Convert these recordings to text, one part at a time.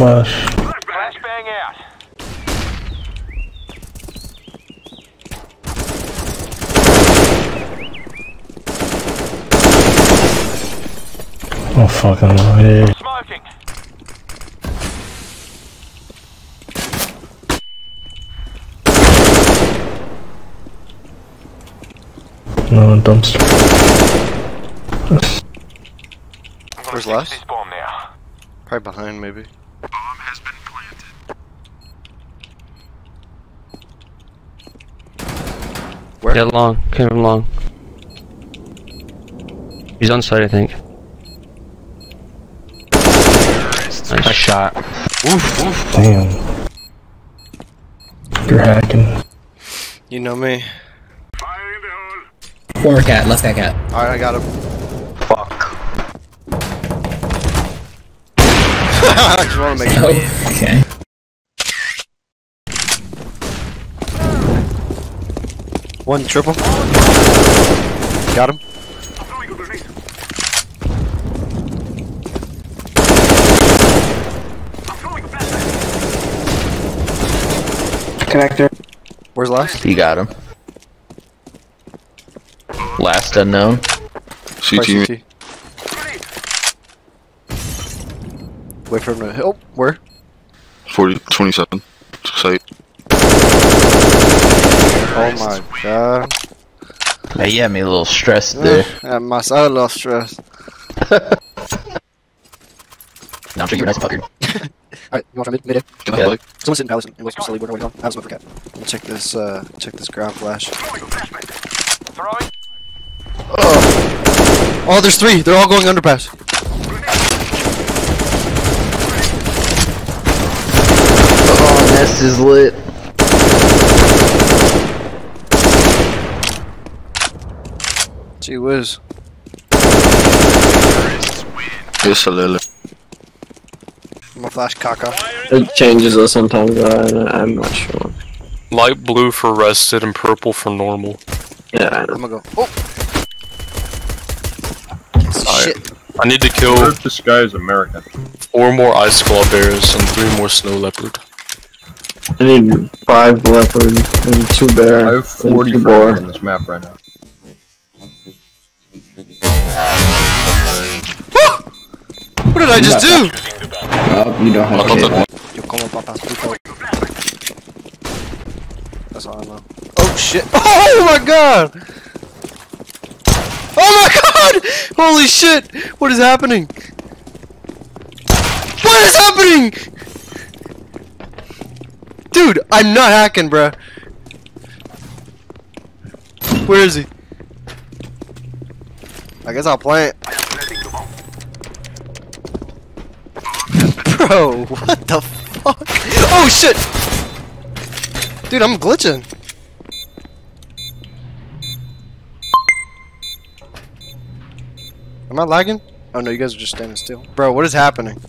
flash. Flashbang out. Oh fucking way. Smoking. No dumpster. I'm gonna Where's fix last? This. Probably behind, maybe. Where? Yeah, long. Came from long. He's on site, I think. Nice shot. Damn. You're hacking. You know me. Former cat, left cat cat. Alright, I got him. Fuck. I just want to make sure. Oh, okay. One triple. Got him. Connector. Where's last? You got him. Last unknown. Probably CT. CT. Wait for him to hit. Oh, where? 40, 27. Site. Oh my god. Hey, you had me a little stressed there. I must. I lost stress. now I'm sure you're nice fucker. Alright, you want to mid mid? Can I Yeah. like? Someone sit in palace and wait for Sully. We're waiting on. I have smoke for cat. We'll check this. Uh, check this ground flash. Throwing. Oh, there's three. They're all going underpass. Oh, nest is lit. Gee whiz. Yes, a little. I'm gonna flash caca. It changes though sometimes, but I, I'm not sure. Light blue for rested and purple for normal. Yeah, I know. I'm gonna go. Oh. Shit. I need to kill this guy is American. four more ice claw bears and three more snow leopard. I need five leopard and two bear I have and 40 two boar. on this map right now. Did I just do? Oh, you don't have I thought that Yo como papas puto. That's all I know. Oh shit. Oh my god! Oh my god! Holy shit! What is happening? What is happening? Dude, I'm not hacking, bruh. Where is he? I guess I'll play Bro, what the fuck? Oh shit! Dude, I'm glitching. Am I lagging? Oh no, you guys are just standing still. Bro, what is happening?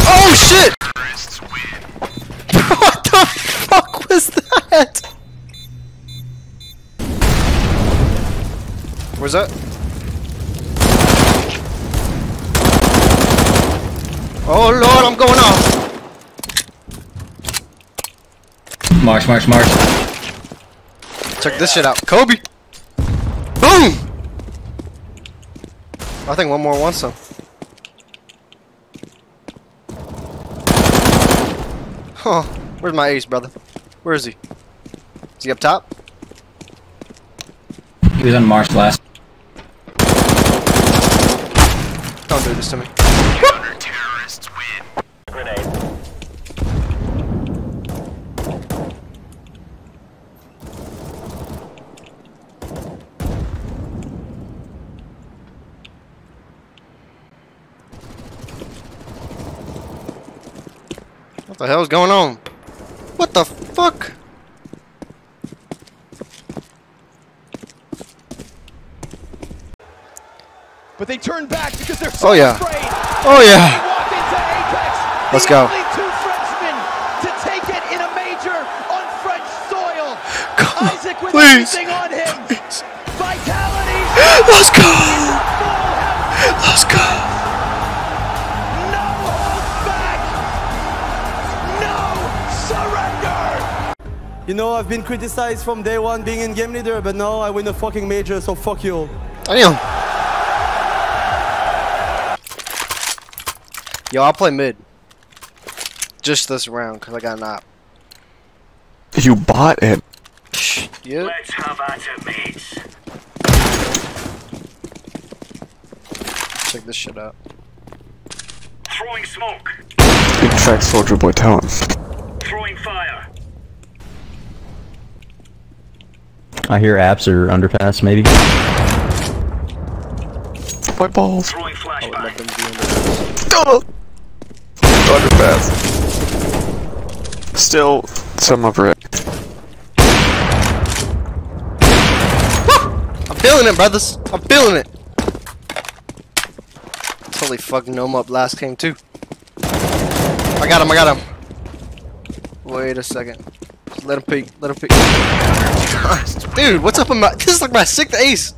Oh shit! what the fuck was that? Where's that? Oh lord, I'm going off! March, march, march. Check this shit out. Kobe! Boom! I think one more wants some. Huh. Where's my ace, brother? Where is he? Is he up top? He was on march last. Don't do this to me. What the hell is going on? What the fuck? But they turn back because they're so Oh yeah. afraid. Oh yeah. Let's go. Only two Frenchmen to take it in a major on French soil. Come Isaac with please. on him. Vitality. Let's go! Let's go! You know, I've been criticized from day one being in game leader, but now I win a fucking major, so fuck you. Damn. Yo, I'll play mid. Just this round, cause I got an op. You bought it. Yep. Let's have at it, mates. Check this shit out. Throwing smoke. Good track, Soldier Boy. Tell him. Throwing fire. I hear apps or underpass, maybe. My balls. Throwing flashbang. Oh! Underpass. Still, some of it. I'm feeling it, brothers. I'm feeling it. Totally fucking gnome up last game too. I got him. I got him. Wait a second. Let him peek. Let him peek. Dude, what's up with my? This is like my sixth ace.